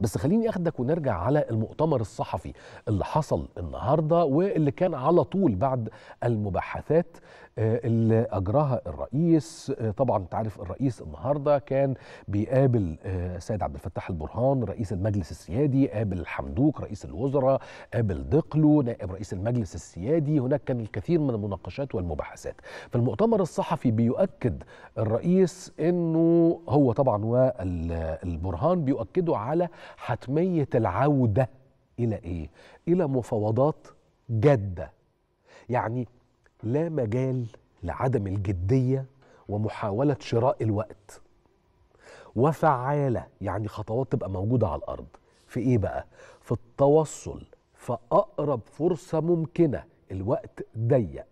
بس خليني أخدك ونرجع على المؤتمر الصحفي اللي حصل النهارده واللي كان على طول بعد المباحثات اللي أجراها الرئيس آه، طبعا أنت عارف الرئيس النهارده كان بيقابل آه، سيد عبد الفتاح البرهان رئيس المجلس السيادي قابل حمدوك رئيس الوزراء قابل دقلو نائب رئيس المجلس السيادي. هناك كان الكثير من المناقشات والمباحثات. في المؤتمر الصحفي بيؤكد الرئيس إنه هو طبعا والبرهان بيؤكدوا على حتمية العودة إلى إيه؟ إلى مفاوضات جادة. يعني لا مجال لعدم الجدية ومحاولة شراء الوقت. وفعالة يعني خطوات تبقى موجودة على الأرض. في إيه بقى؟ في التوصل في أقرب فرصة ممكنة. الوقت ضيق.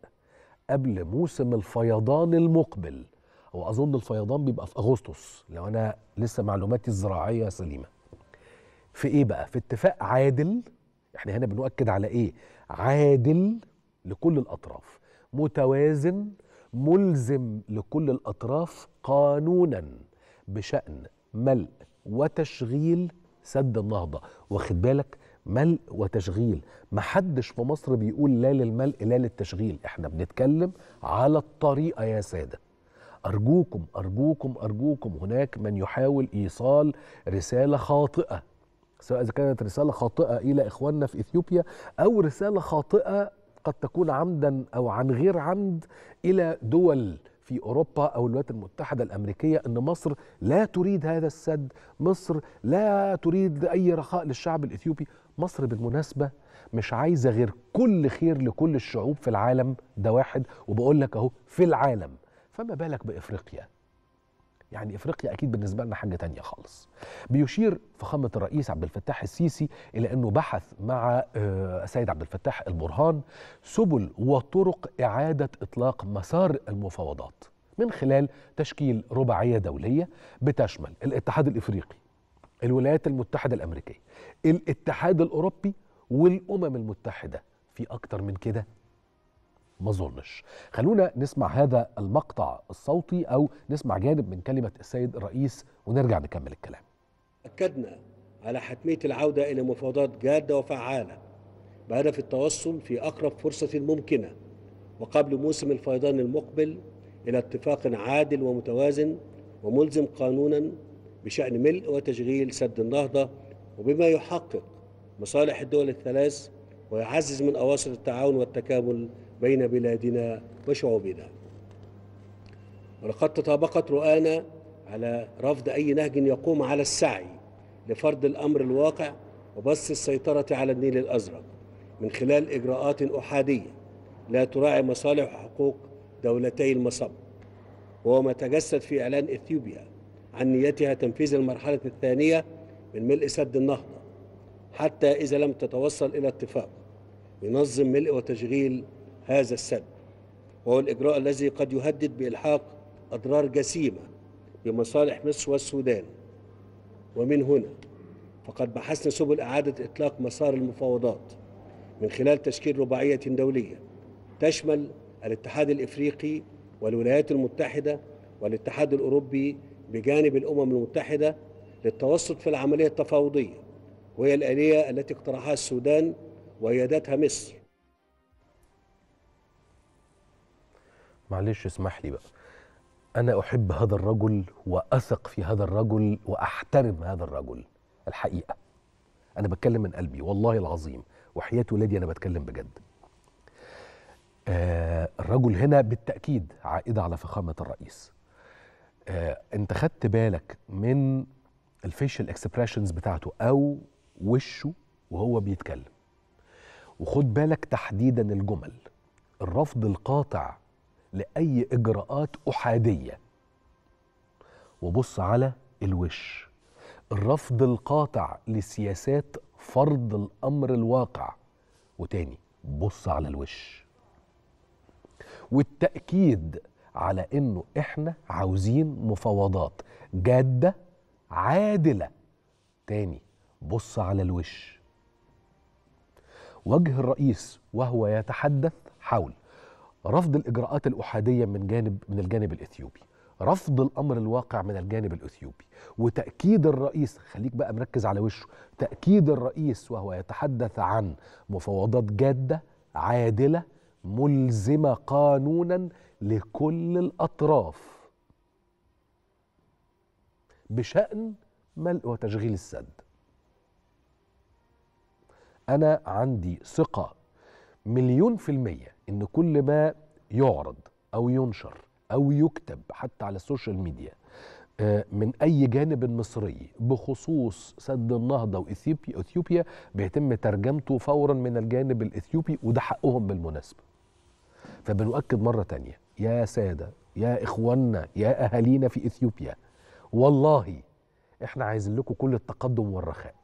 قبل موسم الفيضان المقبل. وأظن الفيضان بيبقى في أغسطس لو أنا لسه معلوماتي الزراعية سليمة. في إيه بقى؟ في اتفاق عادل. إحنا هنا بنؤكد على إيه؟ عادل لكل الأطراف. متوازن ملزم لكل الأطراف قانونا بشأن ملء وتشغيل سد النهضة. واخد بالك؟ ملء وتشغيل. محدش في مصر بيقول لا للملء لا للتشغيل. إحنا بنتكلم على الطريقة يا سادة. أرجوكم أرجوكم أرجوكم هناك من يحاول إيصال رسالة خاطئة سواء إذا كانت رسالة خاطئة إلى إخواننا في إثيوبيا أو رسالة خاطئة قد تكون عمدا أو عن غير عمد إلى دول في أوروبا أو الولايات المتحدة الأمريكية إن مصر لا تريد هذا السد، مصر لا تريد أي رخاء للشعب الإثيوبي، مصر بالمناسبة مش عايزة غير كل خير لكل الشعوب في العالم ده واحد وبقول لك أهو في العالم، فما بالك بإفريقيا؟ يعني إفريقيا أكيد بالنسبة لنا حاجة تانية خالص. بيشير فخامة الرئيس عبد الفتاح السيسي إلى أنه بحث مع آه، سيد عبد الفتاح البرهان سبل وطرق إعادة إطلاق مسار المفاوضات من خلال تشكيل رباعية دولية بتشمل الاتحاد الإفريقي الولايات المتحدة الأمريكية الاتحاد الأوروبي والأمم المتحدة. في أكتر من كده ما اظنش خلونا نسمع هذا المقطع الصوتي أو نسمع جانب من كلمة السيد الرئيس ونرجع نكمل الكلام. أكدنا على حتمية العودة إلى مفاوضات جادة وفعالة بهدف التوصل في أقرب فرصة ممكنة وقبل موسم الفيضان المقبل إلى اتفاق عادل ومتوازن وملزم قانونا بشأن ملء وتشغيل سد النهضة وبما يحقق مصالح الدول الثلاث ويعزز من أواصر التعاون والتكامل بين بلادنا وشعوبنا. ولقد تطابقت رؤانا على رفض أي نهج يقوم على السعي لفرض الأمر الواقع وبث السيطرة على النيل الأزرق من خلال إجراءات أحادية لا تراعي مصالح وحقوق دولتي المصب. وهو ما تجسد في إعلان إثيوبيا عن نيتها تنفيذ المرحلة الثانية من ملء سد النهضة حتى إذا لم تتوصل إلى اتفاق ينظم ملء وتشغيل هذا السد وهو الإجراء الذي قد يهدد بإلحاق أضرار جسيمة بمصالح مصر والسودان. ومن هنا فقد بحثنا سبل إعادة إطلاق مسار المفاوضات من خلال تشكيل رباعية دولية تشمل الاتحاد الإفريقي والولايات المتحدة والاتحاد الأوروبي بجانب الأمم المتحدة للتوسط في العملية التفاوضية وهي الآلية التي اقترحها السودان وأيدتها مصر. معلش اسمح لي بقى. أنا أحب هذا الرجل وأثق في هذا الرجل وأحترم هذا الرجل. الحقيقة. أنا بتكلم من قلبي والله العظيم. وحياة ولادي أنا بتكلم بجد. آه الرجل هنا بالتأكيد عائدة على فخامة الرئيس. آه أنت خدت بالك من الفيشل اكسبريشنز بتاعته أو وشه وهو بيتكلم. وخد بالك تحديدا الجمل. الرفض القاطع لأي إجراءات أحادية. وبص على الوش. الرفض القاطع لسياسات فرض الأمر الواقع. وتاني بص على الوش. والتأكيد على إنه إحنا عاوزين مفاوضات جادة عادلة. تاني بص على الوش. وجه الرئيس وهو يتحدث حول رفض الإجراءات الأحادية من جانب من الجانب الإثيوبي رفض الأمر الواقع من الجانب الإثيوبي وتأكيد الرئيس خليك بقى مركز على وشه تأكيد الرئيس وهو يتحدث عن مفاوضات جادة عادلة ملزمة قانونا لكل الأطراف. بشأن ملء وتشغيل السد. أنا عندي ثقة مليون في المية إن كل ما يعرض أو ينشر أو يكتب حتى على ال social media آه، من أي جانب مصري بخصوص سد النهضة وإثيوبيا إثيوبيا بيتم ترجمته فورا من الجانب الإثيوبي وده حقهم بالمناسبة. فبنؤكد مرة تانية يا سادة يا إخواننا يا أهالينا في إثيوبيا والله إحنا عايزين لكم كل التقدم والرخاء.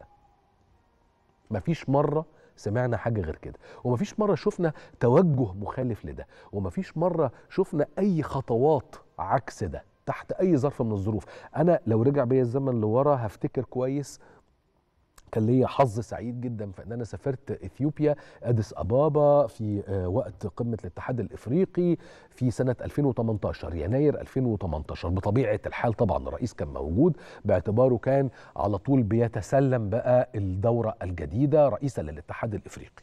مفيش مرة سمعنا حاجة غير كده. ومفيش مرة شفنا توجه مخالف لده. ومفيش مرة شفنا أي خطوات عكس ده تحت أي ظرف من الظروف. أنا لو رجع بيا الزمن لورا هفتكر كويس كان ليا حظ سعيد جدا في إن أنا سافرت إثيوبيا أديس أبابا في آه، وقت قمة الاتحاد الإفريقي في سنة 2018 يناير 2018 بطبيعة الحال طبعا الرئيس كان موجود. باعتباره كان على طول بيتسلم بقى الدورة الجديدة رئيسا للاتحاد الإفريقي.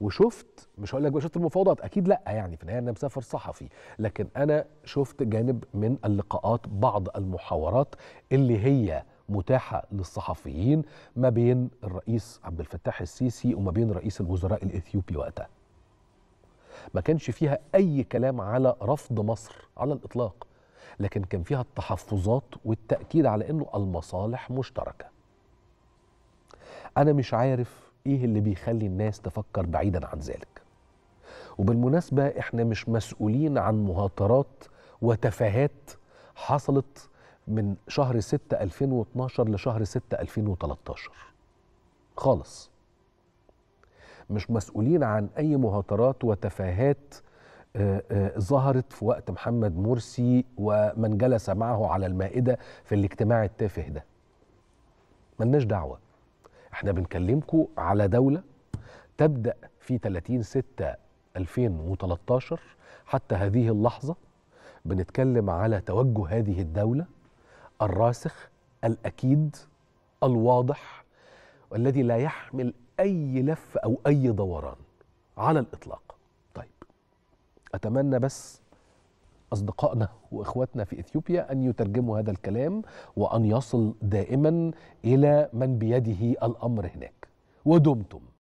وشفت مش هقول لك بقى شفت المفاوضات أكيد لأ يعني في النهاية أنا مسافر صحفي. لكن أنا شفت جانب من اللقاءات بعض المحاورات اللي هي متاحة للصحفيين ما بين الرئيس عبد الفتاح السيسي وما بين رئيس الوزراء الإثيوبي وقتها. ما كانش فيها أي كلام على رفض مصر على الإطلاق لكن كان فيها التحفظات والتأكيد على إنه المصالح مشتركة. أنا مش عارف إيه اللي بيخلي الناس تفكر بعيدا عن ذلك. وبالمناسبة إحنا مش مسؤولين عن مهاترات وتفاهات حصلت من شهر 6 2012 لشهر 6 2013 خالص. مش مسؤولين عن أي مهاترات وتفاهات آه، آه، ظهرت في وقت محمد مرسي ومن جلس معه على المائدة في الاجتماع التافه ده. ملناش دعوة. إحنا بنكلمكم على دولة تبدأ في 30 6 2013 حتى هذه اللحظة بنتكلم على توجه هذه الدولة الراسخ الأكيد الواضح والذي لا يحمل أي لف أو أي دوران على الإطلاق. طيب أتمنى بس أصدقائنا وإخواتنا في إثيوبيا أن يترجموا هذا الكلام وأن يصل دائما إلى من بيده الأمر هناك. ودمتم.